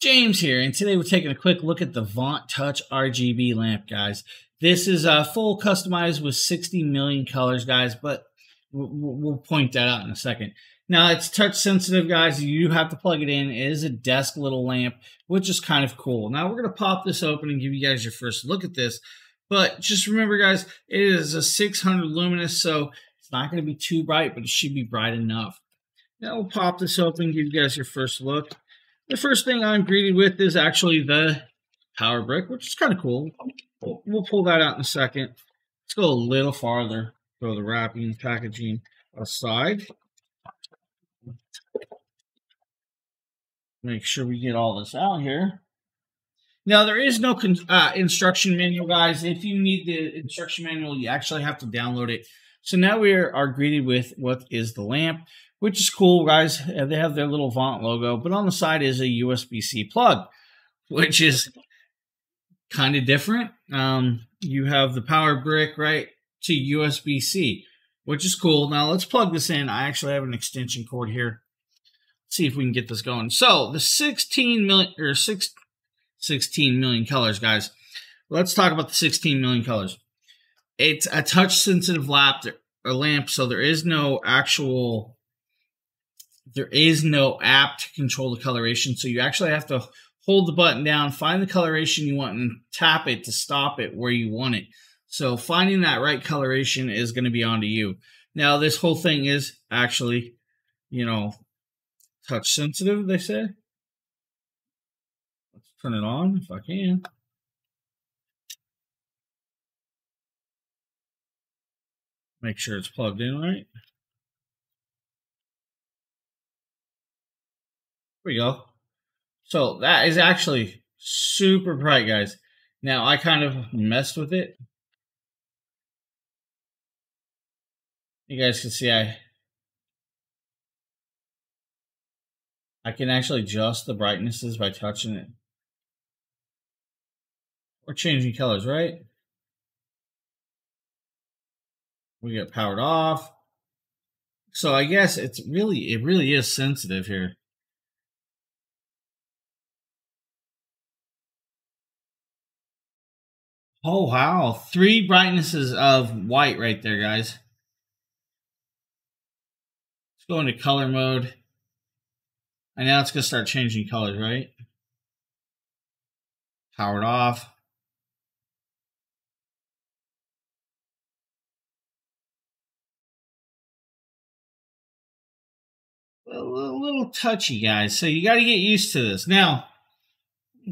James here, and today we're taking a quick look at the Vont Touch RGB lamp, guys. This is uh, full customized with 60 million colors, guys, but we'll point that out in a second. Now, it's touch sensitive, guys. You have to plug it in. It is a desk little lamp, which is kind of cool. Now, we're going to pop this open and give you guys your first look at this. But just remember, guys, it is a 600 luminous, so it's not going to be too bright, but it should be bright enough. Now, we'll pop this open, give you guys your first look. The first thing I'm greeted with is actually the power brick, which is kind of cool. We'll, pull that out in a second. Let's go a little farther. Throw the wrapping packaging aside. Make sure we get all this out here. Now, there is no uh, instruction manual, guys. If you need the instruction manual, you actually have to download it. So now we are, are greeted with what is the lamp which is cool, guys. They have their little Vont logo, but on the side is a USB C plug, which is kind of different. Um, you have the power brick right to USB C, which is cool. Now let's plug this in. I actually have an extension cord here. Let's see if we can get this going. So the 16 million or six, 16 million colors, guys. Let's talk about the 16 million colors. It's a touch sensitive lamp, a lamp, so there is no actual there is no app to control the coloration. So you actually have to hold the button down, find the coloration you want, and tap it to stop it where you want it. So finding that right coloration is going to be onto you. Now, this whole thing is actually, you know, touch sensitive, they say. Let's turn it on if I can. Make sure it's plugged in right. Here we go. So that is actually super bright, guys. Now, I kind of messed with it. You guys can see I I can actually adjust the brightnesses by touching it. Or changing colors, right? We get powered off. So I guess it's really, it really is sensitive here. Oh, wow. Three brightnesses of white right there, guys. Let's go into color mode. And now it's going to start changing colors, right? Powered off. A little, touchy, guys. So you got to get used to this. Now,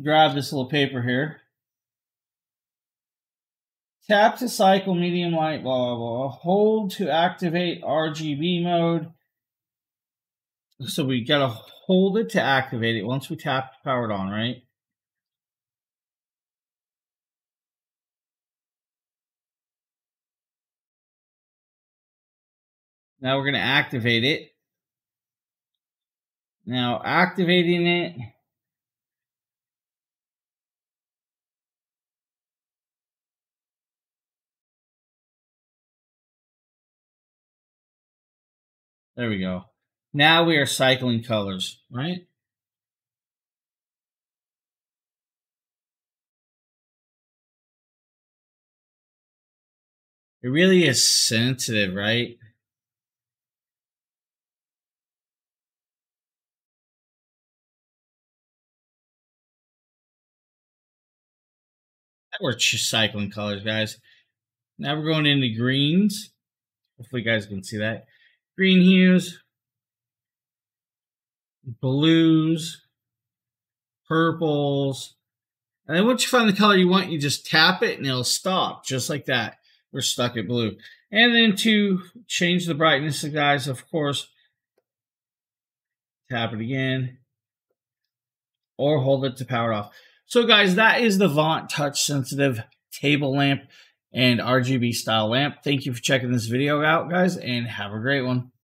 grab this little paper here. Tap to cycle medium light, blah, blah, blah. Hold to activate RGB mode. So we got to hold it to activate it once we tap powered on, right? Now we're going to activate it. Now activating it There we go. Now we are cycling colors, right? It really is sensitive, right? We're just cycling colors, guys. Now we're going into greens. Hopefully you guys can see that green hues, blues, purples. And then once you find the color you want, you just tap it and it'll stop just like that. We're stuck at blue. And then to change the brightness, guys, of course, tap it again or hold it to power it off. So guys, that is the Vont touch sensitive table lamp and RGB style lamp. Thank you for checking this video out, guys, and have a great one.